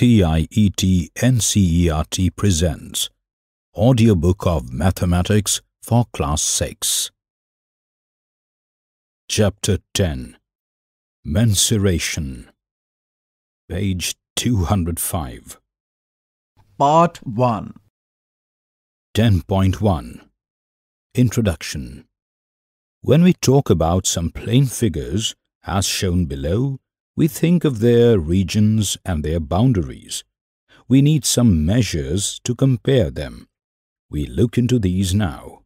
CIET NCERT presents Audiobook of Mathematics for Class 6 Chapter 10 Mensuration Page 205 Part 1 10.1 Introduction. When we talk about some plane figures, as shown below, we think of their regions and their boundaries. We need some measures to compare them. We look into these now.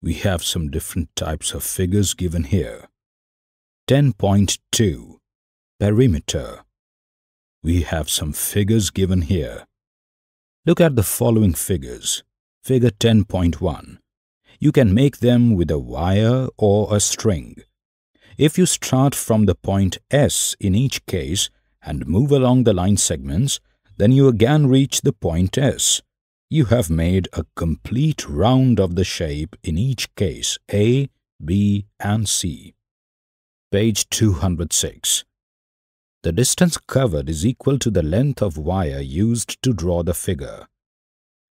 We have some different types of figures given here. 10.2 Perimeter We have some figures given here. Look at the following figures. Figure 10.1. You can make them with a wire or a string. If you start from the point S in each case and move along the line segments, then you again reach the point S. You have made a complete round of the shape in each case A, B and C. Page 206. The distance covered is equal to the length of wire used to draw the figure.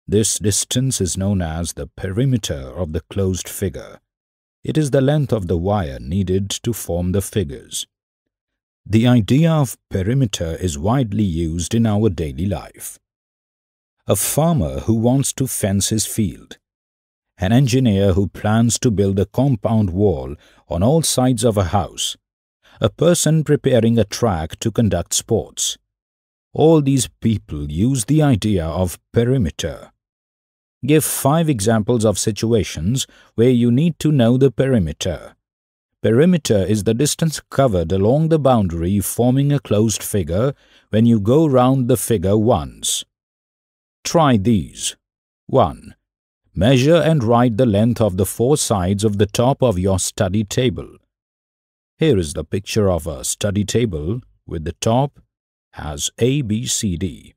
This distance is known as the perimeter of the closed figure. It is the length of the wire needed to form the figures. The idea of perimeter is widely used in our daily life. A farmer who wants to fence his field. An engineer who plans to build a compound wall on all sides of a house. A person preparing a track to conduct sports. All these people use the idea of perimeter. Give five examples of situations where you need to know the perimeter. Perimeter is the distance covered along the boundary forming a closed figure when you go round the figure once. Try these. 1. Measure and write the length of the four sides of the top of your study table. Here is the picture of a study table with the top as A, B, C, D.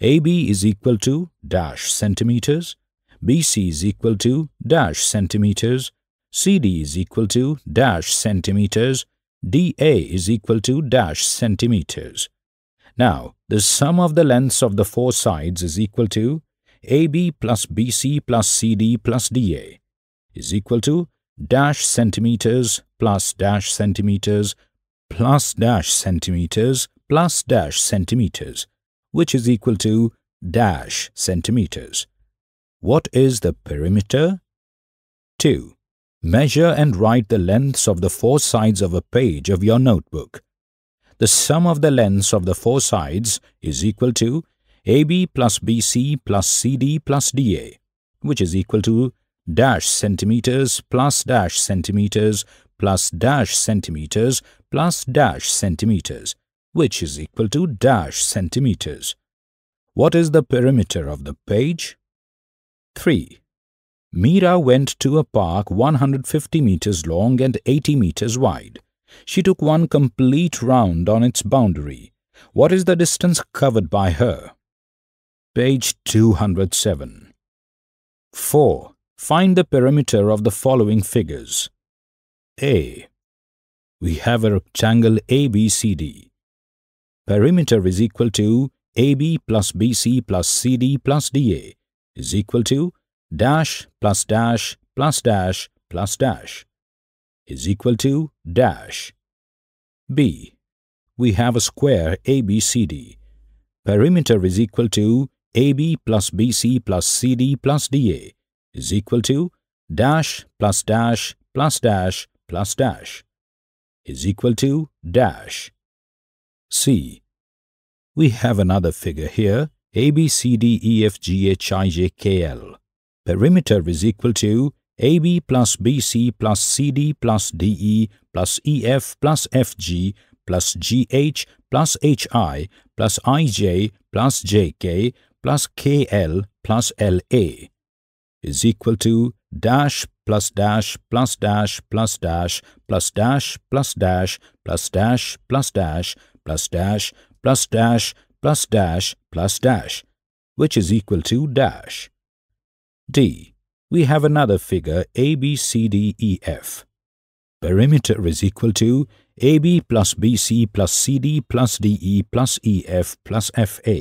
AB is equal to dash centimeters, BC is equal to dash centimeters, CD is equal to dash centimeters, DA is equal to dash centimeters. Now, the sum of the lengths of the four sides is equal to AB plus BC plus CD plus DA is equal to dash centimeters plus dash centimeters plus dash centimeters plus dash centimeters which is equal to dash centimeters. What is the perimeter? 2. Measure and write the lengths of the four sides of a page of your notebook. The sum of the lengths of the four sides is equal to AB plus BC plus CD plus DA, which is equal to dash centimeters plus dash centimeters plus dash centimeters plus dash centimeters which is equal to dash centimeters. What is the perimeter of the page? 3. Mira went to a park 150 meters long and 80 meters wide. She took one complete round on its boundary. What is the distance covered by her? Page 207. 4. Find the perimeter of the following figures. A. We have a rectangle ABCD. Perimeter is equal to AB plus BC plus CD plus DA is equal to dash plus dash plus dash plus dash is equal to dash. B. We have a square ABCD. Perimeter is equal to AB plus BC plus CD plus DA is equal to dash plus dash plus dash plus dash is equal to dash. C. We have another figure here, A, B, C, D, E, F, G, H, I, J, K, L. Perimeter is equal to AB plus BC plus CD plus DE plus EF plus FG plus GH plus HI plus IJ plus JK plus KL plus LA is equal to dash plus dash plus dash plus dash plus dash plus dash plus dash plus dash plus dash plus dash plus dash plus dash, which is equal to dash. D. We have another figure ABCDEF. Perimeter is equal to AB plus BC plus CD plus DE plus EF plus FA,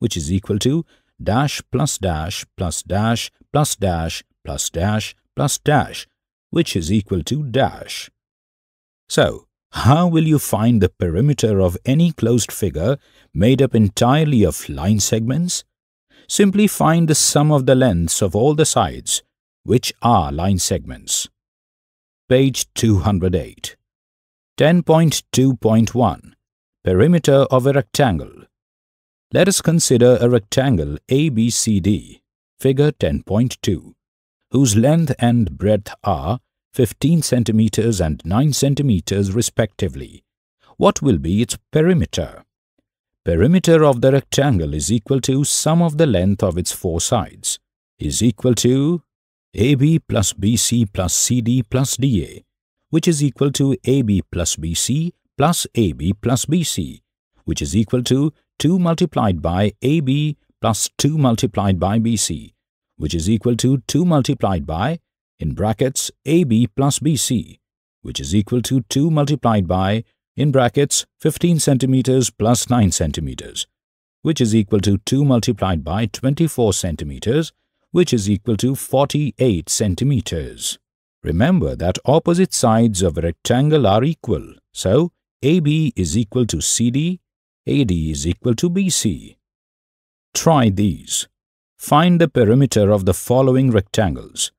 which is equal to dash plus dash plus dash plus dash plus dash plus dash, which is equal to dash. So, how will you find the perimeter of any closed figure made up entirely of line segments? Simply find the sum of the lengths of all the sides, which are line segments. Page 208 10.2.1 Perimeter of a rectangle Let us consider a rectangle ABCD, figure 10.2, whose length and breadth are 15 centimeters and 9 centimeters respectively. What will be its perimeter? Perimeter of the rectangle is equal to sum of the length of its four sides is equal to AB plus BC plus CD plus DA which is equal to AB plus BC plus AB plus BC, which is equal to 2 multiplied by AB plus 2 multiplied by BC, which is equal to 2 multiplied by, in brackets, AB plus BC, which is equal to 2 multiplied by, in brackets, 15 centimeters plus 9 centimeters, which is equal to 2 multiplied by 24 centimeters, which is equal to 48 centimeters. Remember that opposite sides of a rectangle are equal, so AB is equal to CD, AD is equal to BC. Try these. Find the perimeter of the following rectangles.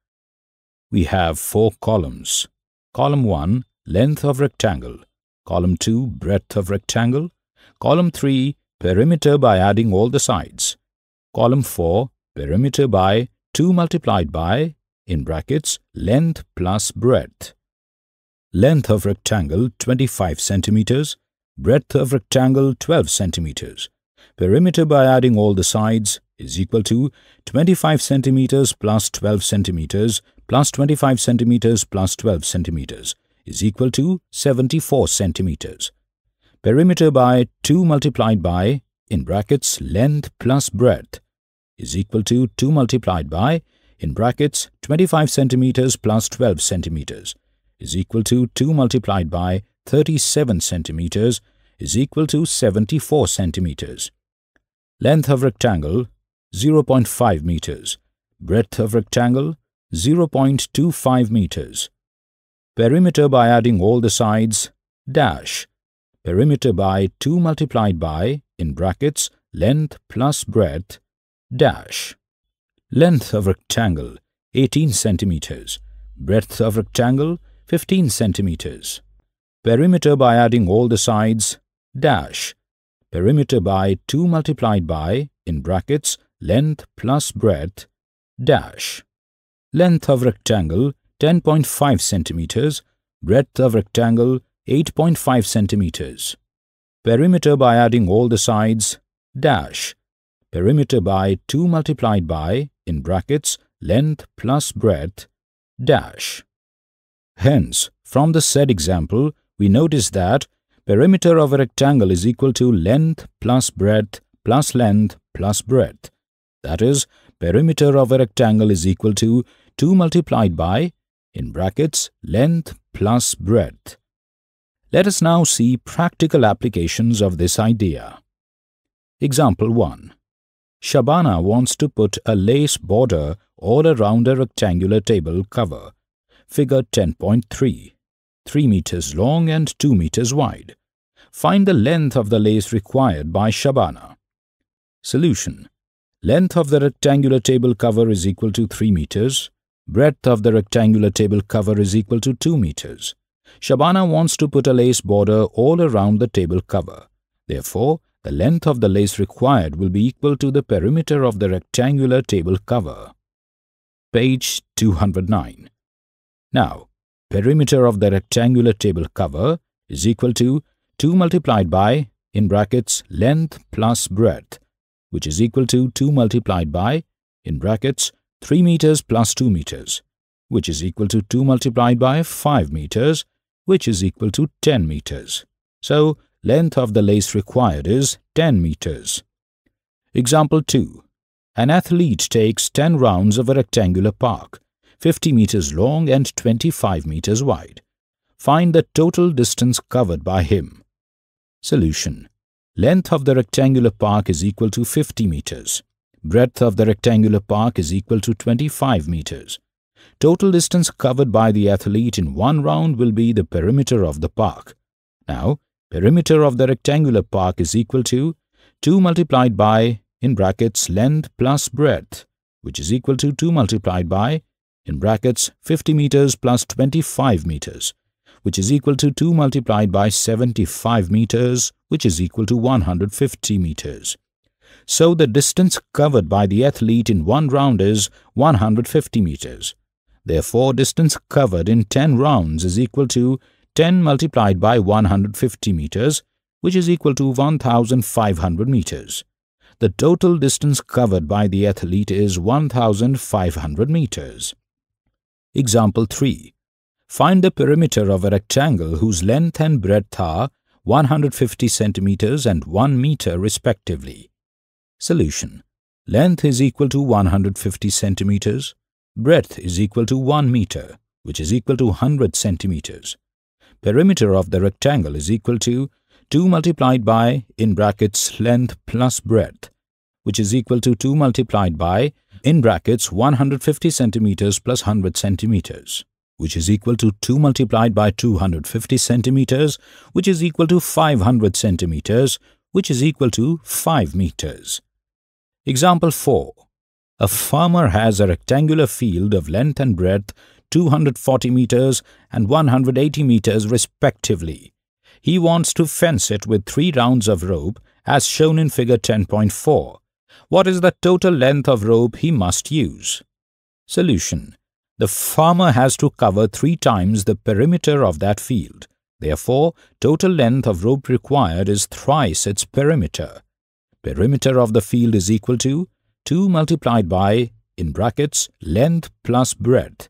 We have four columns. Column 1, length of rectangle. Column 2, breadth of rectangle. Column 3, perimeter by adding all the sides. Column 4, perimeter by 2 multiplied by in brackets length plus breadth. Length of rectangle 25 centimeters, breadth of rectangle 12 centimeters. Perimeter by adding all the sides is equal to 25 centimeters plus 12 centimeters plus 25 centimeters plus 12 centimeters is equal to 74 centimeters. Perimeter by 2 multiplied by, in brackets, length plus breadth is equal to 2 multiplied by in brackets 25 centimeters plus 12 centimeters is equal to 2 multiplied by 37 centimeters is equal to 74 centimeters. Length of rectangle 0.5 meters. Breadth of rectangle 0.25 meters. Perimeter by adding all the sides dash. Perimeter by 2 multiplied by in brackets length plus breadth dash. Length of rectangle 18 centimeters. Breadth of rectangle 15 centimeters. Perimeter by adding all the sides dash. Perimeter by 2 multiplied by in brackets length plus breadth dash. Length of rectangle 10.5 centimeters. Breadth of rectangle 8.5 centimeters. Perimeter by adding all the sides dash. Perimeter by 2 multiplied by in brackets length plus breadth dash. Hence, from the said example, we notice that perimeter of a rectangle is equal to length plus breadth plus length plus breadth. That is, perimeter of a rectangle is equal to 2 multiplied by, in brackets, length plus breadth. Let us now see practical applications of this idea. Example 1. Shabana wants to put a lace border all around a rectangular table cover. Figure 10.3. 3 meters long and 2 meters wide. Find the length of the lace required by Shabana. Solution. Length of the rectangular table cover is equal to 3 meters. Breadth of the rectangular table cover is equal to 2 meters. Shabana wants to put a lace border all around the table cover. Therefore, the length of the lace required will be equal to the perimeter of the rectangular table cover. Page 209. Now, perimeter of the rectangular table cover is equal to 2 multiplied by, in brackets, length plus breadth, which is equal to 2 multiplied by, in brackets, 3 meters plus 2 meters, which is equal to 2 multiplied by 5 meters, which is equal to 10 meters. So, Length of the lace required is 10 meters. Example 2. An athlete takes 10 rounds of a rectangular park, 50 meters long and 25 meters wide. Find the total distance covered by him. Solution. Length of the rectangular park is equal to 50 meters. Breadth of the rectangular park is equal to 25 meters. Total distance covered by the athlete in one round will be the perimeter of the park. Now, perimeter of the rectangular park is equal to 2 multiplied by, in brackets, length plus breadth, which is equal to 2 multiplied by, in brackets, 50 meters plus 25 meters, which is equal to 2 multiplied by 75 meters, which is equal to 150 meters. So the distance covered by the athlete in one round is 150 meters. Therefore, distance covered in 10 rounds is equal to 10 multiplied by 150 meters, which is equal to 1500 meters. The total distance covered by the athlete is 1500 meters. Example 3. Find the perimeter of a rectangle whose length and breadth are 150 centimeters and 1 meter respectively. Solution. Length is equal to 150 centimeters. Breadth is equal to 1 meter, which is equal to 100 centimeters. Perimeter of the rectangle is equal to 2 multiplied by, in brackets, length plus breadth, which is equal to 2 multiplied by, in brackets, 150 centimeters plus 100 centimeters, which is equal to 2 multiplied by 250 centimeters, which is equal to 500 centimeters, which is equal to 5 meters. Example 4. A farmer has a rectangular field of length and breadth 240 meters and 180 meters respectively. He wants to fence it with three rounds of rope as shown in figure 10.4. What is the total length of rope he must use? Solution. The farmer has to cover three times the perimeter of that field. Therefore, total length of rope required is thrice its perimeter. Perimeter of the field is equal to 2 multiplied by, in brackets, length plus breadth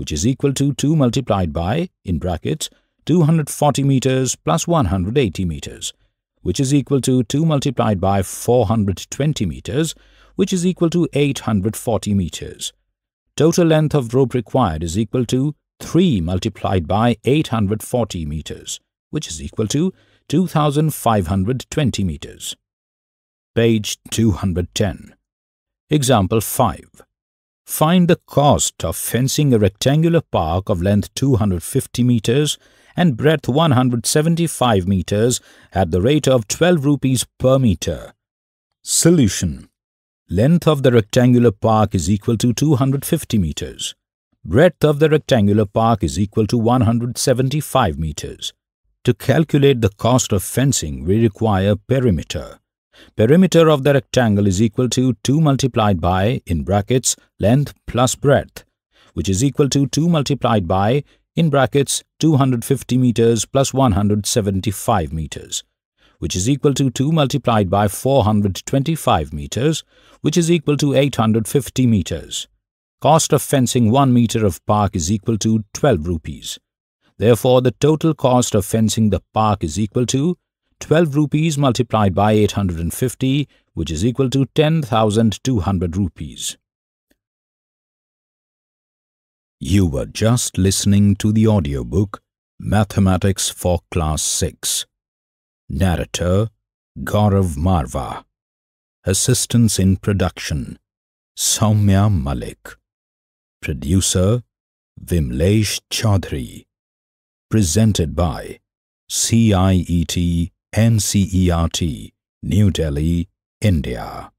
which is equal to 2 multiplied by, in brackets, 240 meters plus 180 meters, which is equal to 2 multiplied by 420 meters, which is equal to 840 meters. Total length of rope required is equal to 3 multiplied by 840 meters, which is equal to 2520 meters. Page 210. Example 5. Find the cost of fencing a rectangular park of length 250 meters and breadth 175 meters at the rate of 12 rupees per meter. Solution. Length of the rectangular park is equal to 250 meters. Breadth of the rectangular park is equal to 175 meters. To calculate the cost of fencing, we require perimeter. Perimeter of the rectangle is equal to 2 multiplied by, in brackets, length plus breadth, which is equal to 2 multiplied by, in brackets, 250 meters plus 175 meters, which is equal to 2 multiplied by 425 meters, which is equal to 850 meters. Cost of fencing 1 meter of park is equal to 12 rupees. Therefore, the total cost of fencing the park is equal to 12 rupees multiplied by 850, which is equal to 10,200 rupees. You were just listening to the audiobook Mathematics for Class 6. Narrator Gaurav Marva. Assistance in production Soumya Malik. Producer Vimlesh Chaudhary. Presented by CIET NCERT, New Delhi, India.